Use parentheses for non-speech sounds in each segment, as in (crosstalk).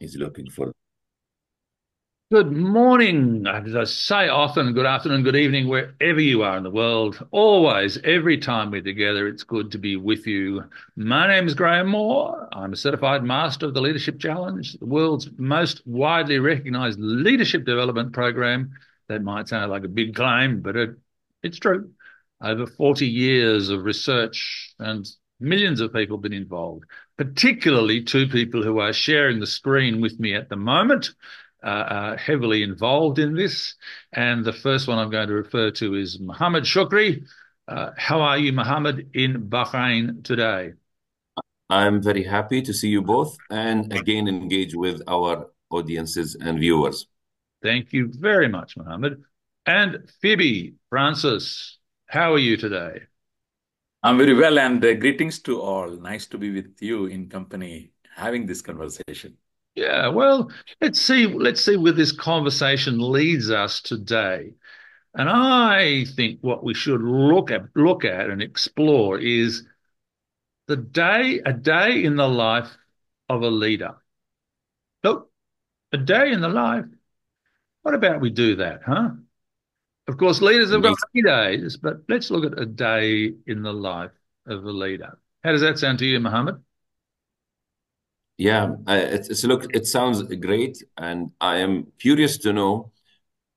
he's looking for. Good morning. As I say often, good afternoon, good evening, wherever you are in the world. Always, every time we're together, it's good to be with you. My name is Graham Moore. I'm a certified master of the Leadership Challenge, the world's most widely recognized leadership development program. That might sound like a big claim, but it, it's true. Over 40 years of research and millions of people have been involved, particularly two people who are sharing the screen with me at the moment uh, heavily involved in this. And the first one I'm going to refer to is Mohammed Shukri. Uh, how are you, Mohammed, in Bahrain today? I'm very happy to see you both and again engage with our audiences and viewers. Thank you very much, Mohammed. And Phoebe Francis, how are you today? I'm very well, and uh, greetings to all. Nice to be with you in company having this conversation. Yeah, well, let's see. Let's see where this conversation leads us today. And I think what we should look at, look at, and explore is the day, a day in the life of a leader. Look, a day in the life. What about we do that, huh? Of course, leaders have got many days, but let's look at a day in the life of a leader. How does that sound to you, Mohammed? Yeah, it's, it's look. It sounds great, and I am curious to know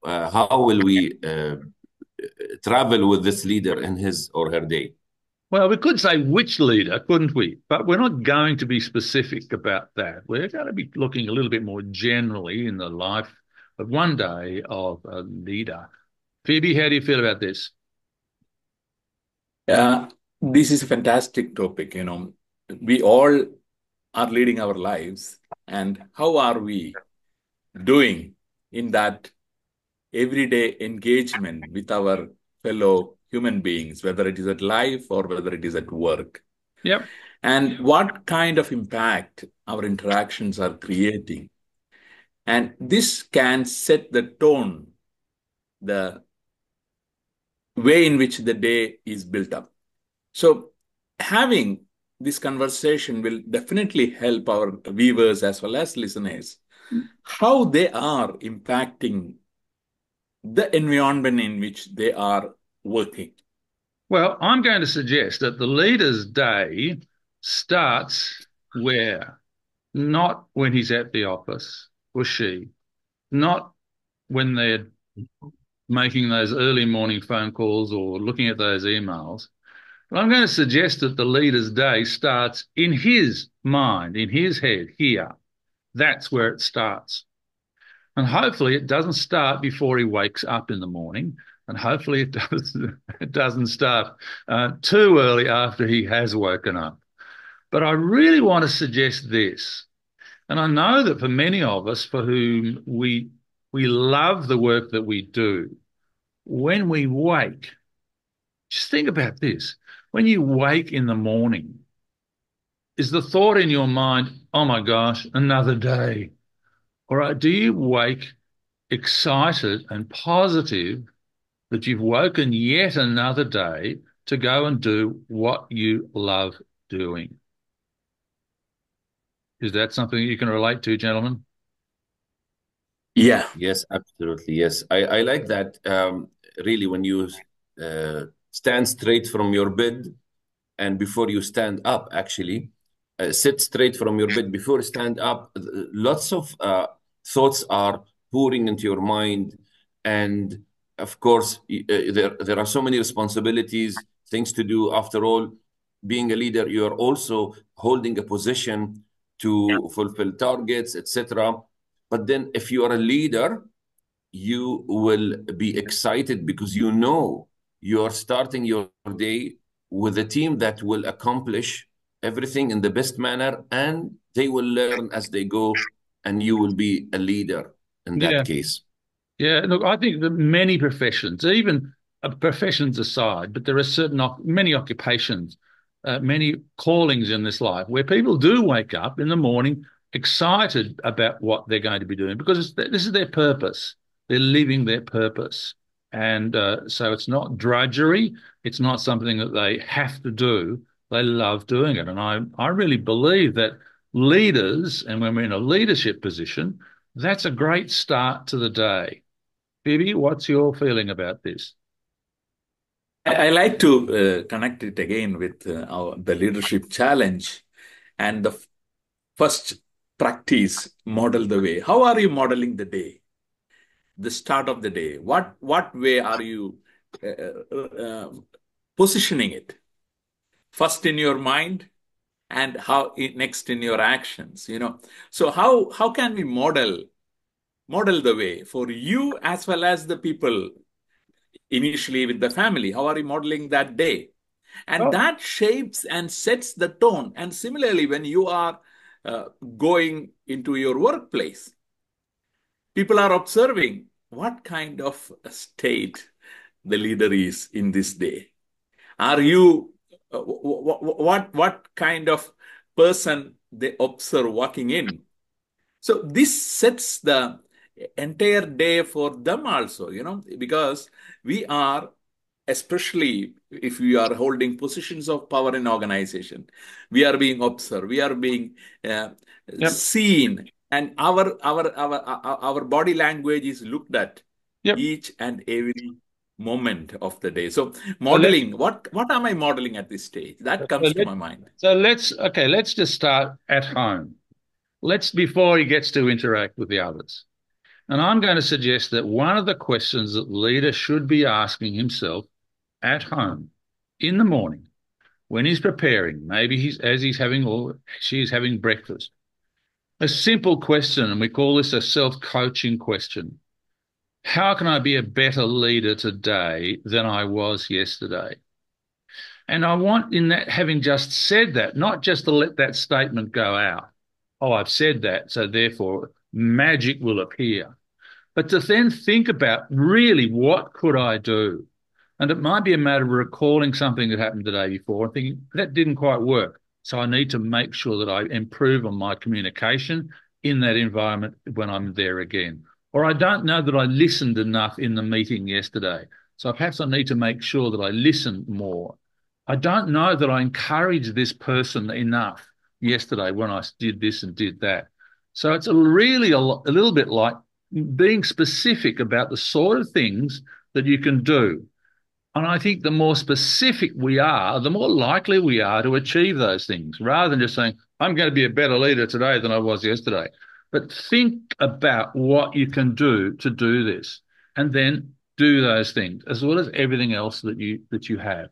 uh, how will we uh, travel with this leader in his or her day. Well, we could say which leader, couldn't we? But we're not going to be specific about that. We're going to be looking a little bit more generally in the life of one day of a leader. Phoebe, how do you feel about this? Yeah, this is a fantastic topic. You know, we all are leading our lives and how are we doing in that everyday engagement with our fellow human beings, whether it is at life or whether it is at work. Yep. And what kind of impact our interactions are creating. And this can set the tone, the way in which the day is built up. So having this conversation will definitely help our viewers as well as listeners how they are impacting the environment in which they are working. Well, I'm going to suggest that the leader's day starts where? Not when he's at the office or she, not when they're making those early morning phone calls or looking at those emails. But I'm going to suggest that the leader's day starts in his mind, in his head, here. That's where it starts. And hopefully it doesn't start before he wakes up in the morning. And hopefully it, (laughs) does, it doesn't start uh, too early after he has woken up. But I really want to suggest this. And I know that for many of us for whom we, we love the work that we do, when we wake, just think about this. When you wake in the morning, is the thought in your mind, oh my gosh, another day? Or do you wake excited and positive that you've woken yet another day to go and do what you love doing? Is that something you can relate to, gentlemen? Yeah. Yes, absolutely. Yes. I, I like that. Um, really, when you uh, stand straight from your bed and before you stand up actually uh, sit straight from your bed before you stand up lots of uh, thoughts are pouring into your mind. And of course uh, there there are so many responsibilities things to do. After all being a leader you are also holding a position to fulfill targets etc but then if you are a leader you will be excited because you know you're starting your day with a team that will accomplish everything in the best manner and they will learn as they go and you will be a leader in that yeah. case yeah look i think that many professions even uh, professions aside but there are certain many occupations uh, many callings in this life where people do wake up in the morning excited about what they're going to be doing because this is their purpose they're living their purpose and uh, so it's not drudgery. It's not something that they have to do. They love doing it. And I, I really believe that leaders, and when we're in a leadership position, that's a great start to the day. Phoebe, what's your feeling about this? I, I like to uh, connect it again with uh, our, the leadership challenge and the first practice model the way. How are you modeling the day? The start of the day. What what way are you uh, uh, uh positioning it? First in your mind, and how next in your actions. You know. So how how can we model model the way for you as well as the people initially with the family? How are you modeling that day? And oh. that shapes and sets the tone. And similarly, when you are uh, going into your workplace, people are observing what kind of state the leader is in this day. Are you uh, what what kind of person they observe walking in? So this sets the entire day for them also, you know, because we are, especially if we are holding positions of power in organization, we are being observed, we are being uh, yep. seen, and our, our our our body language is looked at yep. each and every moment of the day. So modeling, so what what am I modeling at this stage? That comes so to my mind. So let's okay, let's just start at home. Let's before he gets to interact with the others. And I'm going to suggest that one of the questions that the leader should be asking himself at home in the morning when he's preparing, maybe he's as he's having or she's having breakfast. A simple question, and we call this a self-coaching question. How can I be a better leader today than I was yesterday? And I want in that, having just said that, not just to let that statement go out. Oh, I've said that, so therefore magic will appear. But to then think about really what could I do? And it might be a matter of recalling something that happened the day before and thinking that didn't quite work. So I need to make sure that I improve on my communication in that environment when I'm there again. Or I don't know that I listened enough in the meeting yesterday. So perhaps I need to make sure that I listen more. I don't know that I encouraged this person enough yesterday when I did this and did that. So it's a really a, a little bit like being specific about the sort of things that you can do. And I think the more specific we are, the more likely we are to achieve those things rather than just saying, I'm going to be a better leader today than I was yesterday. But think about what you can do to do this and then do those things as well as everything else that you that you have.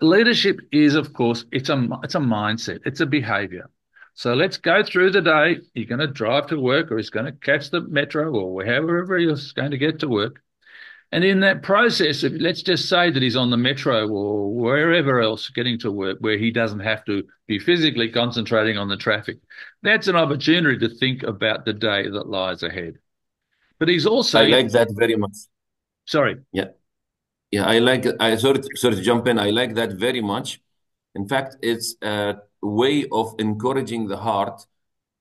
Leadership is, of course, it's a it's a mindset, it's a behavior. So let's go through the day. You're going to drive to work or he's going to catch the metro or wherever he's going to get to work. And in that process, let's just say that he's on the metro or wherever else getting to work where he doesn't have to be physically concentrating on the traffic. That's an opportunity to think about the day that lies ahead. But he's also. I like that very much. Sorry. Yeah. Yeah, I like I sorry to, sorry to jump in. I like that very much. In fact, it's a way of encouraging the heart,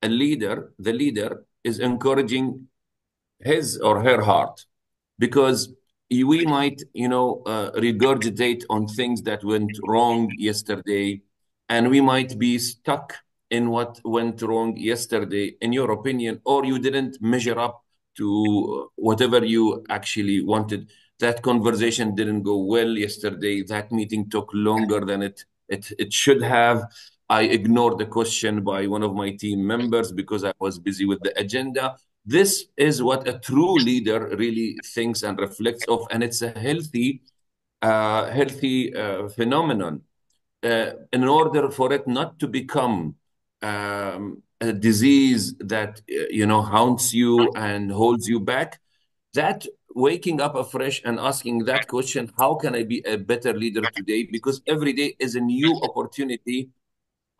a leader, the leader is encouraging his or her heart because we might, you know, uh, regurgitate on things that went wrong yesterday, and we might be stuck in what went wrong yesterday, in your opinion, or you didn't measure up to whatever you actually wanted. That conversation didn't go well yesterday. That meeting took longer than it it, it should have. I ignored the question by one of my team members because I was busy with the agenda. This is what a true leader really thinks and reflects of, and it's a healthy, uh, healthy uh, phenomenon. Uh, in order for it not to become um, a disease that uh, you know haunts you and holds you back, that waking up afresh and asking that question, how can I be a better leader today? Because every day is a new opportunity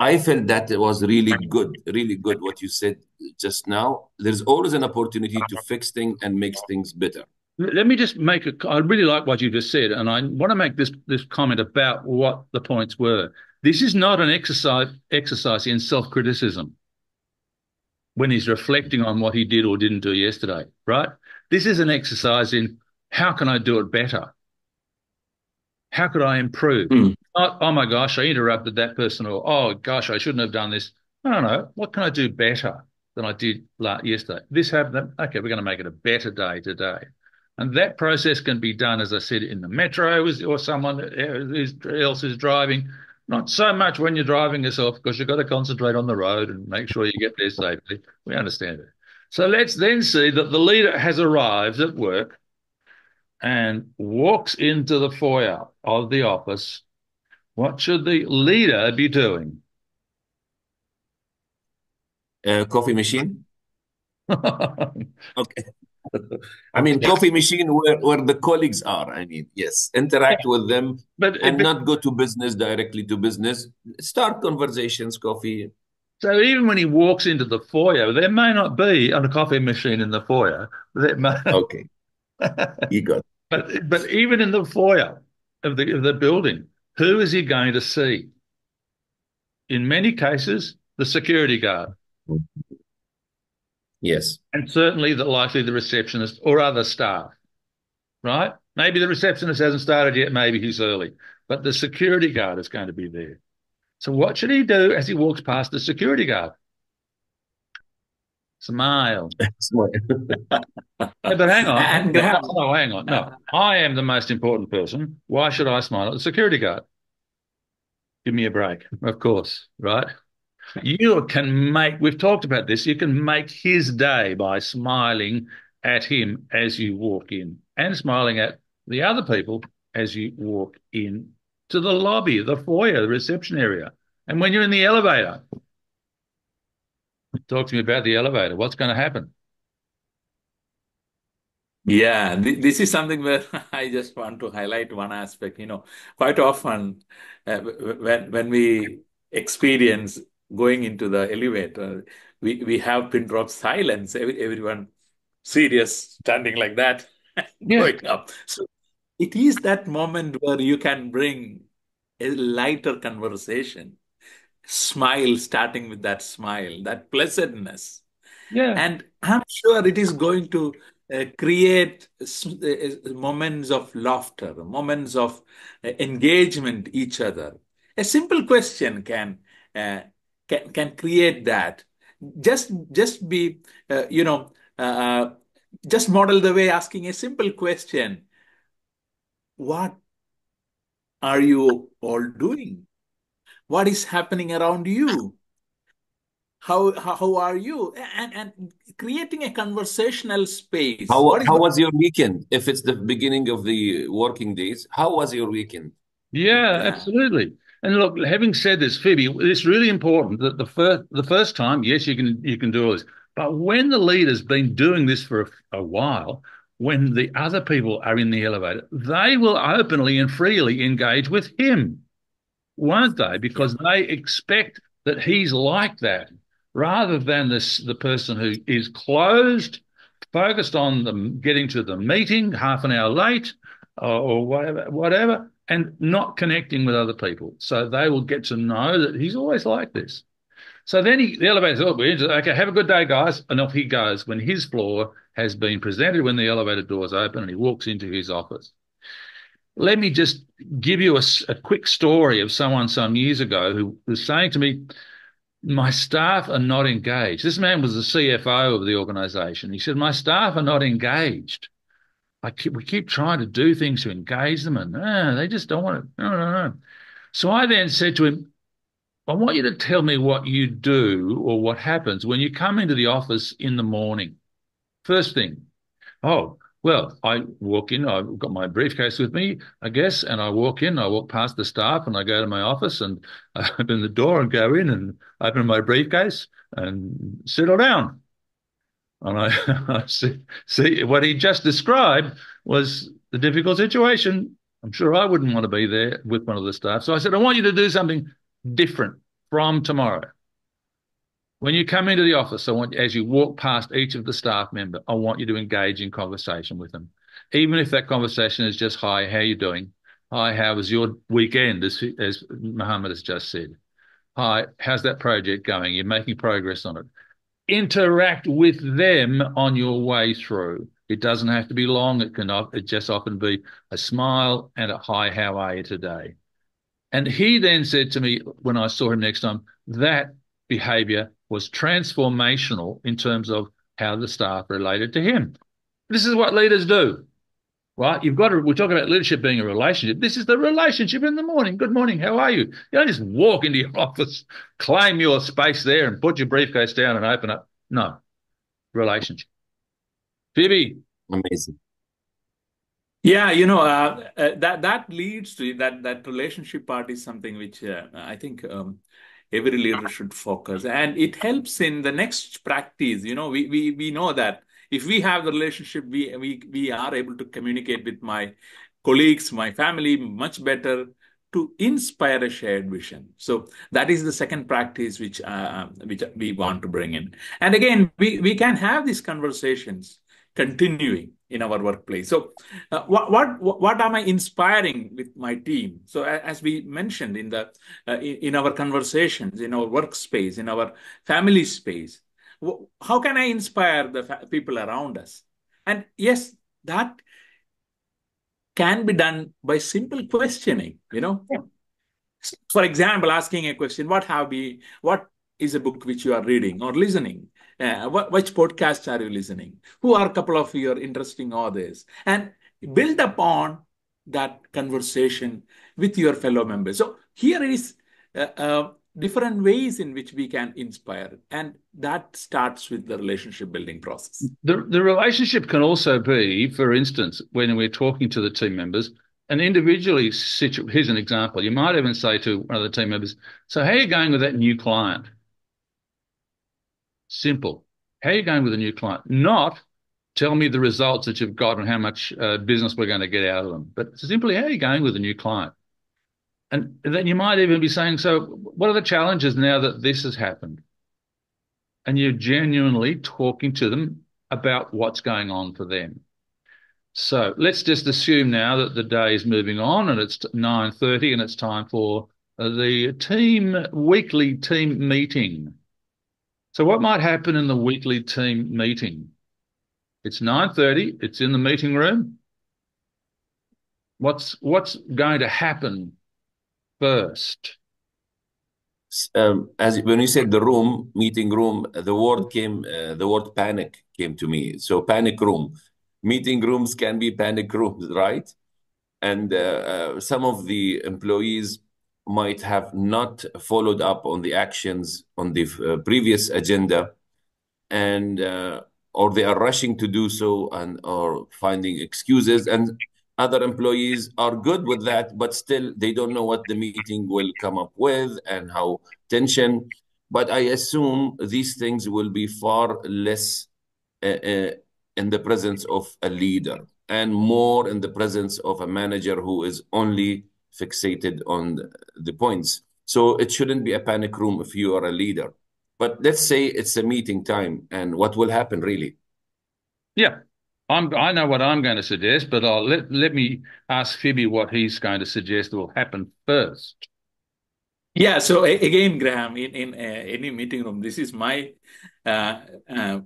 I felt that it was really good, really good what you said just now. There's always an opportunity to fix things and make things better. Let me just make a. I really like what you just said, and I want to make this this comment about what the points were. This is not an exercise exercise in self criticism when he's reflecting on what he did or didn't do yesterday, right? This is an exercise in how can I do it better? How could I improve? Mm. Not, oh my gosh, I interrupted that person, or oh gosh, I shouldn't have done this. I don't know, what can I do better than I did last, yesterday? This happened. Okay, we're going to make it a better day today. And that process can be done, as I said, in the metro or someone else is driving. Not so much when you're driving yourself because you've got to concentrate on the road and make sure you get there safely. We understand it. So let's then see that the leader has arrived at work and walks into the foyer of the office. What should the leader be doing? Uh, coffee machine. (laughs) okay. I mean, coffee machine where, where the colleagues are. I mean, yes, interact with them, but and but, not go to business directly to business. Start conversations, coffee. So even when he walks into the foyer, there may not be a coffee machine in the foyer. May... Okay, (laughs) you got. But but even in the foyer of the of the building, who is he going to see? In many cases, the security guard. Yes. And certainly the likely the receptionist or other staff. Right? Maybe the receptionist hasn't started yet, maybe he's early. But the security guard is going to be there. So what should he do as he walks past the security guard? Smile. (laughs) (laughs) yeah, but hang on. No, no, hang on. No, I am the most important person. Why should I smile at the security guard? Give me a break. Of course, right? You can make, we've talked about this, you can make his day by smiling at him as you walk in and smiling at the other people as you walk in to the lobby, the foyer, the reception area. And when you're in the elevator, talk to me about the elevator. What's going to happen? Yeah, th this is something where (laughs) I just want to highlight one aspect. You know, quite often uh, when when we experience going into the elevator, we, we have pin drop silence. Every, everyone serious, standing like that, (laughs) yeah. going up. So it is that moment where you can bring a lighter conversation, smile, starting with that smile, that pleasantness. Yeah. And I'm sure it is going to uh, create uh, moments of laughter, moments of uh, engagement each other. A simple question can uh, can, can create that. Just just be uh, you know uh, uh, just model the way asking a simple question. What are you all doing? What is happening around you? How, how are you? And, and creating a conversational space. How, how was your weekend? If it's the beginning of the working days, how was your weekend? Yeah, yeah. absolutely. And look, having said this, Phoebe, it's really important that the first the first time, yes, you can you can do all this, but when the leader's been doing this for a, a while, when the other people are in the elevator, they will openly and freely engage with him, won't they? Because they expect that he's like that, rather than this the person who is closed, focused on them getting to the meeting half an hour late, or, or whatever, whatever and not connecting with other people. So they will get to know that he's always like this. So then he, the elevator says, oh, okay, have a good day, guys. And off he goes when his floor has been presented when the elevator doors open and he walks into his office. Let me just give you a, a quick story of someone some years ago who was saying to me, my staff are not engaged. This man was the CFO of the organization. He said, my staff are not engaged. I keep, we keep trying to do things to engage them, and uh, they just don't want to. No, no, no. So I then said to him, I want you to tell me what you do or what happens when you come into the office in the morning. First thing, oh, well, I walk in, I've got my briefcase with me, I guess, and I walk in, I walk past the staff and I go to my office and (laughs) I open the door and go in and open my briefcase and settle down. And I, (laughs) I see, see what he just described was the difficult situation. I'm sure I wouldn't want to be there with one of the staff. So I said, I want you to do something different from tomorrow. When you come into the office, I want, as you walk past each of the staff member, I want you to engage in conversation with them. Even if that conversation is just, hi, how are you doing? Hi, how was your weekend? As, as Muhammad has just said. Hi, how's that project going? You're making progress on it interact with them on your way through. It doesn't have to be long. It can it just often be a smile and a hi, how are you today? And he then said to me when I saw him next time, that behavior was transformational in terms of how the staff related to him. This is what leaders do, right? You've got to, we're talking about leadership being a relationship. This is the relationship in the morning. Good morning. How are you? You don't just walk into your (laughs) office, claim your space there and put your briefcase down and open up. No, relationship. Phoebe. Amazing. Yeah, you know uh, uh, that that leads to that that relationship part is something which uh, I think um, every leader should focus, and it helps in the next practice. You know, we we we know that if we have the relationship, we we we are able to communicate with my colleagues, my family much better to inspire a shared vision. So that is the second practice which uh, which we want to bring in. And again, we we can have these conversations continuing in our workplace. So, uh, what what what am I inspiring with my team? So, as we mentioned in the uh, in our conversations, in our workspace, in our family space, how can I inspire the people around us? And yes, that can be done by simple questioning. You know, yeah. for example, asking a question: What have we? What is a book which you are reading or listening? Which podcasts are you listening? Who are a couple of your interesting authors? And build upon that conversation with your fellow members. So here is uh, uh, different ways in which we can inspire, and that starts with the relationship building process. The the relationship can also be, for instance, when we're talking to the team members, and individually situ- here's an example. You might even say to one of the team members, "So how are you going with that new client?" Simple. How are you going with a new client? Not tell me the results that you've got and how much uh, business we're going to get out of them, but simply how are you going with a new client? And then you might even be saying, so what are the challenges now that this has happened? And you're genuinely talking to them about what's going on for them. So let's just assume now that the day is moving on and it's 9.30 and it's time for the team weekly team meeting. So what might happen in the weekly team meeting? It's 9.30, it's in the meeting room. What's what's going to happen first? Um, as when you said the room, meeting room, the word came, uh, the word panic came to me. So panic room, meeting rooms can be panic rooms, right? And uh, uh, some of the employees might have not followed up on the actions on the uh, previous agenda and uh, or they are rushing to do so and or finding excuses and other employees are good with that but still they don't know what the meeting will come up with and how tension. But i assume these things will be far less uh, uh, in the presence of a leader and more in the presence of a manager who is only fixated on the points. So it shouldn't be a panic room if you are a leader. But let's say it's a meeting time, and what will happen really? Yeah, I'm, I know what I'm going to suggest, but I'll let let me ask Phoebe what he's going to suggest will happen first. Yeah. So again, Graham, in in uh, any meeting room, this is my uh, uh,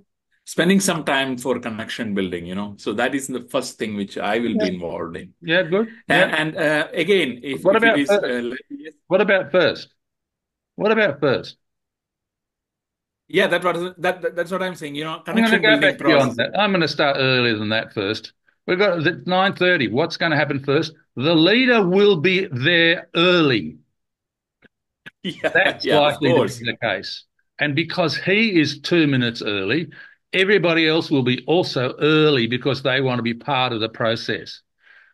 spending some time for connection building you know. So that is the first thing which i will yeah. be involved in. Yeah good. And, yeah. and uh, again if, what if about is, uh, what about first? What about first? Yeah that what that, that's what i'm saying you know connection I'm go building process. That. i'm going to start earlier than that first. We've got 9.30 what's going to happen first? The leader will be there early. (laughs) Yeah, that's yeah, likely to be the case. And because he is two minutes early everybody else will be also early because they want to be part of the process.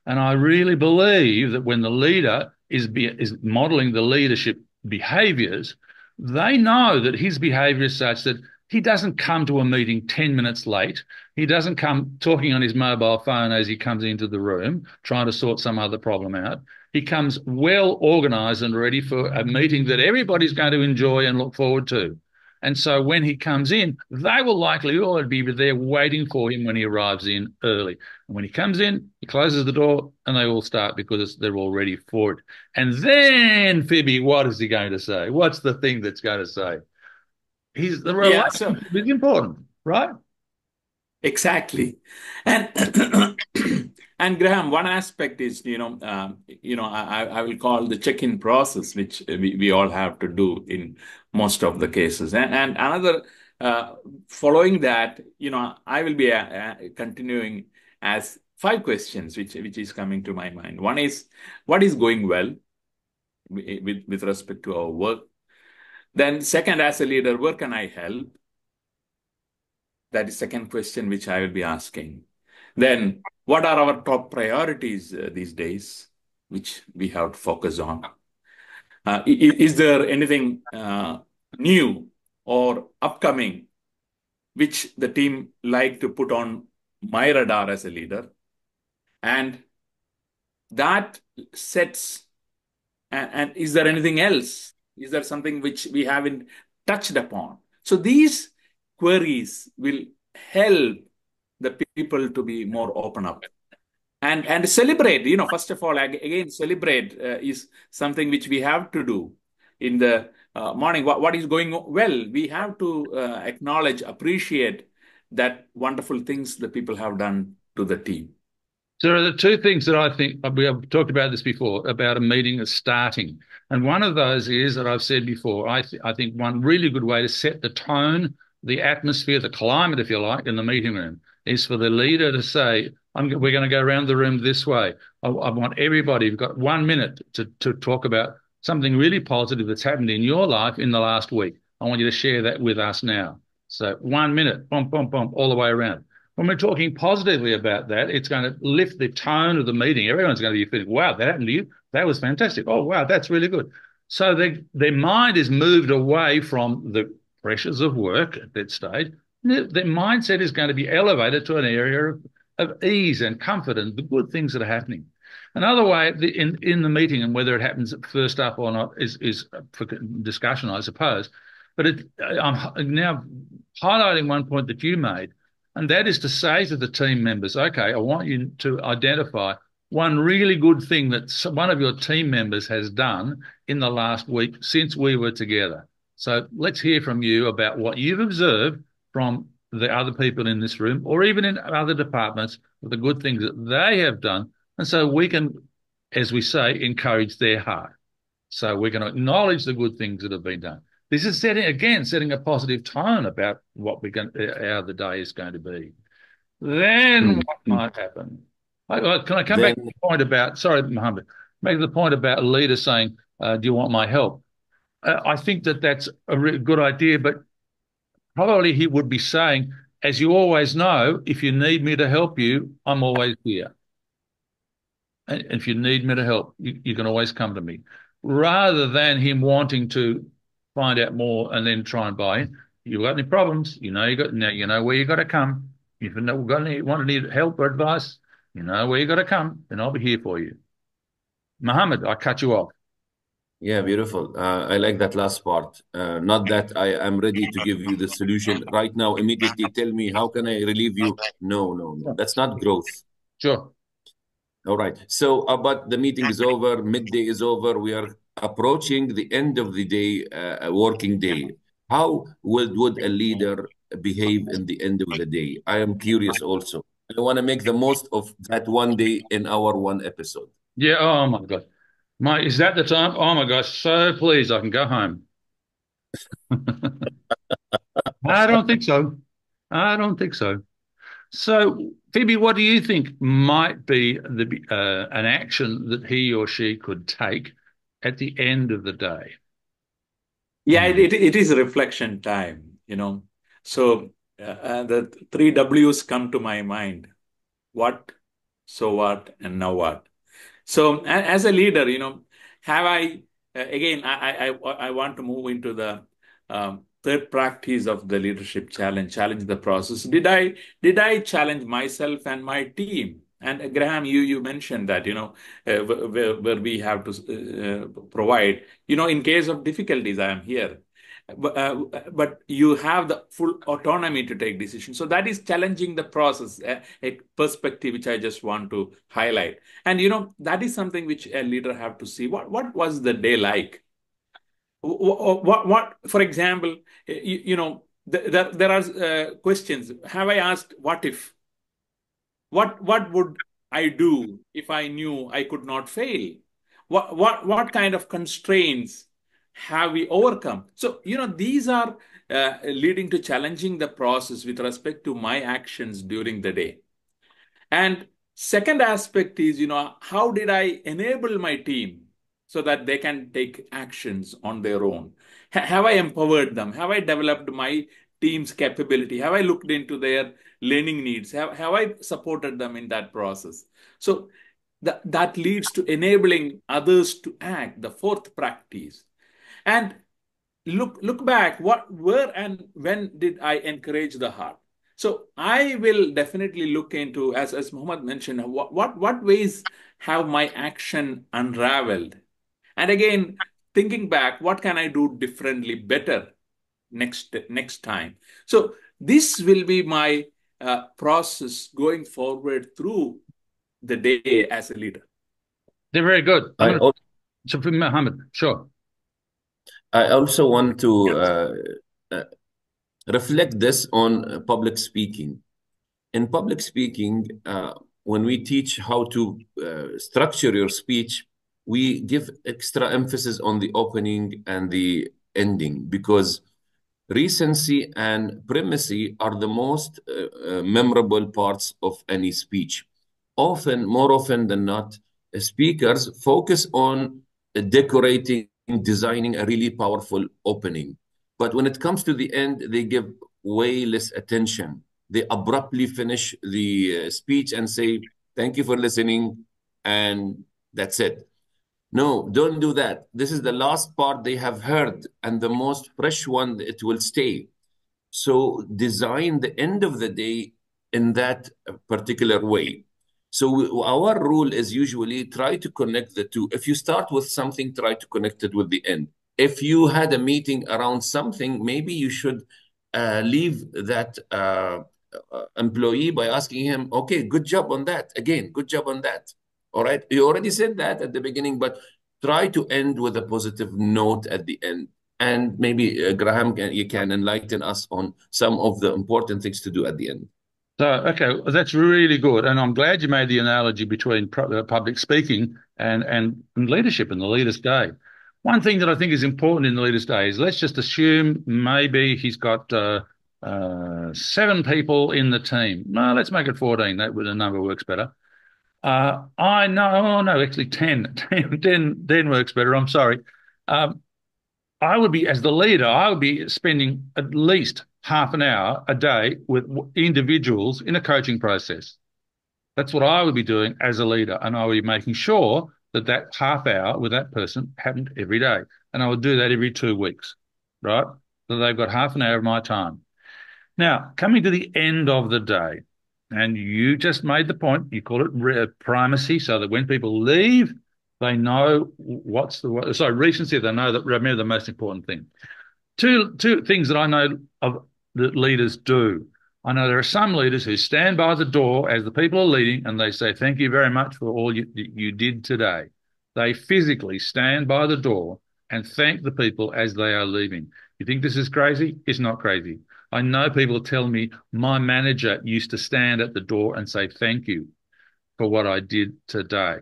And I really believe that when the leader is, be, is modeling the leadership behaviors, they know that his behavior is such that he doesn't come to a meeting 10 minutes late. He doesn't come talking on his mobile phone as he comes into the room, trying to sort some other problem out. He comes well organized and ready for a meeting that everybody's going to enjoy and look forward to. And so when he comes in, they will likely all be there waiting for him when he arrives in early. And when he comes in, he closes the door and they all start because they're all ready for it. And then, Phoebe, what is he going to say? What's the thing that's going to say? He's the relationship yeah, so, important, right? Exactly. And (clears throat) and Graham, one aspect is, you know, um, you know, I, I will call the check-in process, which we, we all have to do in most of the cases. And, and another, uh, following that, you know, I will be uh, uh, continuing as five questions, which, which is coming to my mind. One is, what is going well with, with respect to our work? Then second, as a leader, where can I help? That is second question which I will be asking. Then what are our top priorities uh, these days, which we have to focus on? Uh, is, there anything uh, new or upcoming which the team like to put on my radar as a leader? And that sets, and is there anything else? Is there something which we haven't touched upon? So these queries will help the people to be more open up. And and celebrate you know first of all again celebrate uh, is something which we have to do in the uh, morning. What, what is going well we have to uh, acknowledge appreciate that wonderful things the people have done to the team. So there are the two things that I think we have talked about this before about a meeting is starting. And one of those is that I've said before, I, th- I think one really good way to set the tone, the atmosphere, the climate, if you like, in the meeting room is for the leader to say, we're going to go around the room this way. I, I want everybody, you've got one minute to, to talk about something really positive that's happened in your life in the last week. I want you to share that with us now. So one minute, bump, bump, bump, all the way around. When we're talking positively about that, it's going to lift the tone of the meeting. Everyone's going to be feeling, wow, that happened to you. That was fantastic. Oh, wow, that's really good. So they, their mind is moved away from the pressures of work at that stage the, mindset is going to be elevated to an area of, of ease and comfort and the good things that are happening. Another way the, in, in the meeting and whether it happens first up or not is, is for discussion, I suppose. But it, I'm now highlighting one point that you made, and that is to say to the team members, okay, I want you to identify one really good thing that one of your team members has done in the last week since we were together. So let's hear from you about what you've observed from the other people in this room or even in other departments the good things that they have done. And so we can, as we say, encourage their heart. So we're going to acknowledge the good things that have been done. This is setting, again, setting a positive tone about what we're going, how the day is going to be. Then mm-hmm. what might happen? I, can I come then, back to the point about, sorry, Mohammed, make the point about a leader saying, uh, do you want my help? Uh, I think that that's a really good idea, but probably he would be saying, as you always know, if you need me to help you, I'm always here. And if you need me to help, you, you can always come to me. Rather than him wanting to find out more and then try and buy in. You got any problems? You know you got now you know where you got to come. If you know, got any want any help or advice, you know where you got to come, and I'll be here for you. Muhammad, I cut you off. Yeah, beautiful. Uh, I like that last part. Uh, not that I am ready to give you the solution right now. Immediately tell me how can I relieve you? No, no, no. That's not growth. Sure. All right. So, uh, but the meeting is over. Midday is over. We are approaching the end of the day, uh, working day. How would would a leader behave in the end of the day? I am curious. Also, I want to make the most of that one day in our one episode. Yeah. Oh my God. Mate, is that the time? Oh my gosh, so pleased I can go home. (laughs) I don't think so. I don't think so. So, Phoebe, what do you think might be the uh, an action that he or she could take at the end of the day? Yeah, it, it is reflection time, you know. So uh, uh the three W's come to my mind: what, so what, and now what. So as a leader, you know, have I uh, again? I, I I want to move into the um, third practice of the leadership challenge. Challenge the process. Did I did I challenge myself and my team? And uh, Graham, you you mentioned that you know uh, where, where we have to uh, provide. You know, in case of difficulties, I am here but, uh, but you have the full autonomy to take decisions. So that is challenging the process, a, a, perspective which I just want to highlight. And you know that is something which a leader have to see. What what was the day like? What what, what for example, you, you know there there are uh, questions. Have I asked what if? What what would I do if I knew I could not fail? What, what, what kind of constraints have we overcome? So, you know, these are uh, leading to challenging the process with respect to my actions during the day. And second aspect is, you know, how did I enable my team so that they can take actions on their own? H have I empowered them? Have I developed my team's capability? Have I looked into their learning needs? Have, have I supported them in that process? So that, that leads to enabling others to act, the fourth practice. And look, look back, what, where and when did I encourage the heart? So I will definitely look into, as, as Muhammad mentioned, what, what, what ways have my action unraveled? And again, thinking back, what can I do differently, better next next time? So this will be my uh, process going forward through the day as a leader. They're very good. I, also, so for Muhammad, sure. I also want to uh, uh, reflect this on public speaking. In public speaking, uh, when we teach how to uh, structure your speech, we give extra emphasis on the opening and the ending because recency and primacy are the most uh, uh, memorable parts of any speech. Often, more often than not, speakers focus on decorating, designing a really powerful opening. But when it comes to the end, they give way less attention. They abruptly finish the uh, speech and say, Thank you for listening, and that's it. No, don't do that. This is the last part they have heard and the most fresh one, it will stay. So design the end of the day in that particular way. So our rule is usually try to connect the two. If you start with something, try to connect it with the end. If you had a meeting around something, maybe you should uh, leave that uh, uh employee by asking him, okay, good job on that. Again, good job on that. All right. You already said that at the beginning, but try to end with a positive note at the end. And maybe uh, Graham, can, you can enlighten us on some of the important things to do at the end. So, okay, that's really good. And I'm glad you made the analogy between uh, public speaking and, and leadership and the leader's day. One thing that I think is important in the leader's day is let's just assume maybe he's got uh, uh, seven people in the team. No, let's make it 14. That the number works better. Uh, I know, oh no, actually 10, (laughs) 10, 10, 10 works better. I'm sorry. Um, I would be, as the leader, I would be spending at least half an hour a day with individuals in a coaching process. That's what I would be doing as a leader. And I would be making sure that that half hour with that person happened every day. And I would do that every two weeks, right? So they've got half an hour of my time. Now, coming to the end of the day, and you just made the point, you call it primacy, so that when people leave, they know what's the so recency. They know that remember the most important thing. Two two things that I know of that leaders do. I know there are some leaders who stand by the door as the people are leading, and they say, "Thank you very much for all you you did today." They physically stand by the door and thank the people as they are leaving. You think this is crazy? It's not crazy. I know people tell me my manager used to stand at the door and say thank you for what I did today.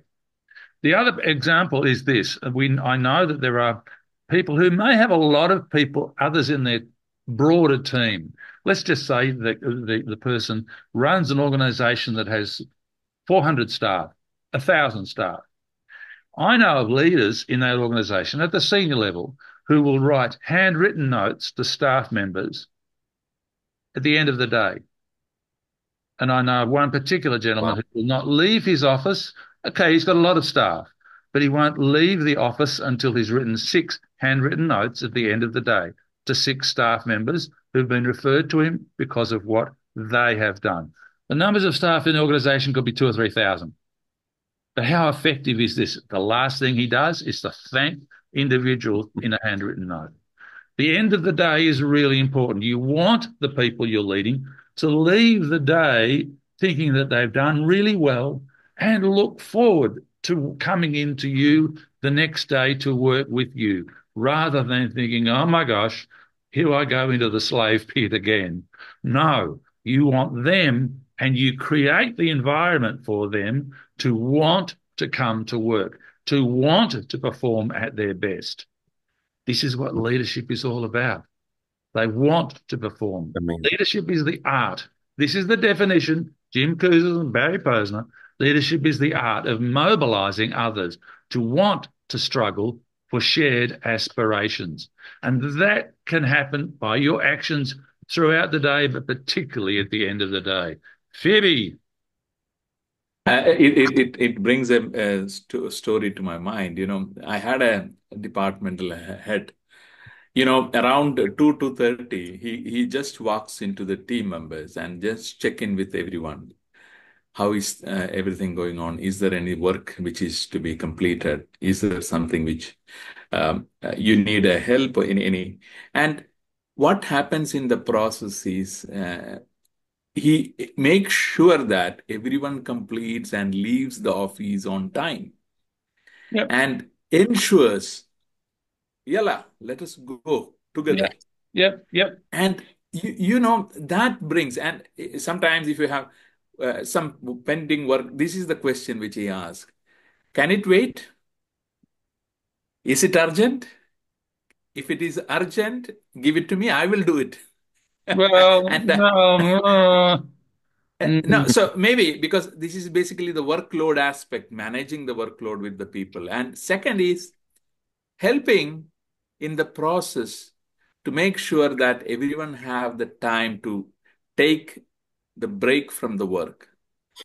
The other example is this. We, I know that there are people who may have a lot of people, others in their broader team. Let's just say that the, the person runs an organization that has 400 staff, 1,000 staff. I know of leaders in that organization at the senior level who will write handwritten notes to staff members at the end of the day. And I know one particular gentleman wow. who will not leave his office. Okay, he's got a lot of staff, but he won't leave the office until he's written six handwritten notes at the end of the day to six staff members who've been referred to him because of what they have done. The numbers of staff in the organization could be two or 3,000. But how effective is this? The last thing he does is to thank individuals in a handwritten note. The end of the day is really important. You want the people you're leading to leave the day thinking that they've done really well and look forward to coming into you the next day to work with you rather than thinking, oh my gosh, here I go into the slave pit again. No, you want them and you create the environment for them to want to come to work, to want to perform at their best. This is what leadership is all about. They want to perform. Leadership is the art. This is the definition, Jim Kouzes and Barry Posner. Leadership is the art of mobilizing others to want to struggle for shared aspirations. And that can happen by your actions throughout the day, but particularly at the end of the day. Phoebe. Uh, it, it, it brings a, a, story to my mind. You know, I had a departmental head. You know, around 2 to 30, he, he just walks into the team members and just check in with everyone. How is uh, everything going on? Is there any work which is to be completed? Is there something which um, uh, you need a help in any? And what happens in the process is uh, he makes sure that everyone completes and leaves the office on time yep. and ensures yalla let us go together yep yep and you, you know that brings and sometimes if you have uh, some pending work. This is the question which he asked. can it wait? Is it urgent? If it is urgent give it to me. I will do it. (laughs) Well, and, uh, no, uh, no, so maybe because this is basically the workload aspect, managing the workload with the people. And second is helping in the process to make sure that everyone have the time to take the break from the work,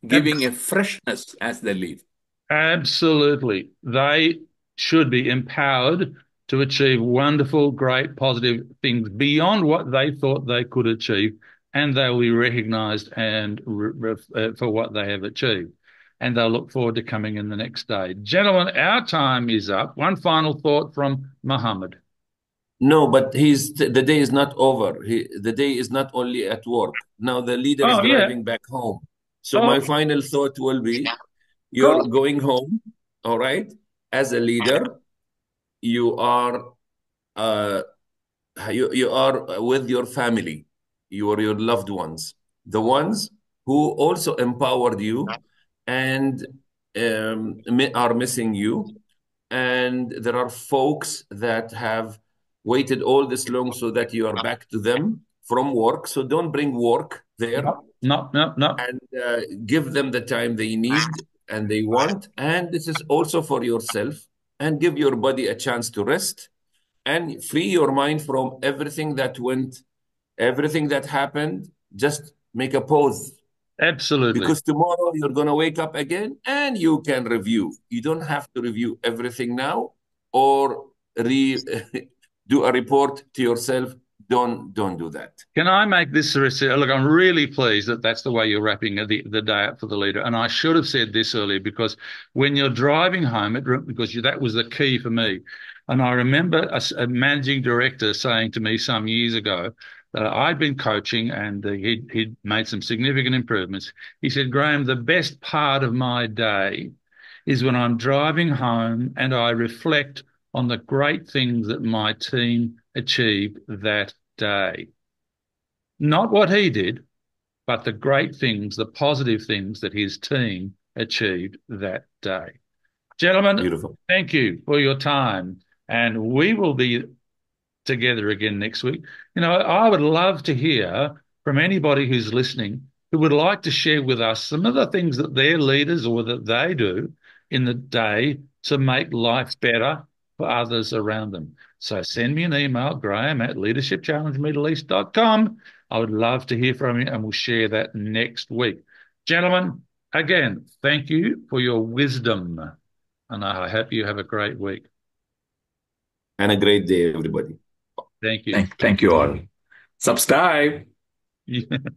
giving a freshness as they leave. Absolutely. They should be empowered to achieve wonderful, great, positive things beyond what they thought they could achieve, and they'll be recognized and uh, for what they have achieved. And they'll look forward to coming in the next day. Gentlemen, our time is up. One final thought from Muhammad. No, but he's the day is not over. He, the day is not only at work. Now the leader oh, is driving yeah. back home. So oh. my final thought will be you're going home, all right, as a leader you are uh, you, you are with your family, you are your loved ones, the ones who also empowered you and um, are missing you. And there are folks that have waited all this long so that you are back to them from work. So don't bring work there. No, no, no. And uh, give them the time they need and they want. And this is also for yourself and give your body a chance to rest and free your mind from everything that went, everything that happened. Just make a pause. Absolutely. Because tomorrow you're going to wake up again and you can review. You don't have to review everything now or re- (laughs) do a report to yourself don't don't do that. Can I make this look? I'm really pleased that that's the way you're wrapping the the day up for the leader. And I should have said this earlier because when you're driving home, it because you, that was the key for me. And I remember a, a, managing director saying to me some years ago that I'd been coaching and uh, he'd, he'd made some significant improvements. He said, Graham, the best part of my day is when I'm driving home and I reflect on the great things that my team achieved that day. Not what he did, but the great things, the positive things that his team achieved that day. Gentlemen, Beautiful. thank you for your time. And we will be together again next week. You know, I would love to hear from anybody who's listening who would like to share with us some of the things that their leaders or that they do in the day to make life better for others around them. So send me an email, graham at leadershipchallengemiddleeast.com. I would love to hear from you and we'll share that next week. Gentlemen, again, thank you for your wisdom. And I hope you have a great week. And a great day, everybody. Thank you. Thank, thank you all. Subscribe. Yeah. (laughs)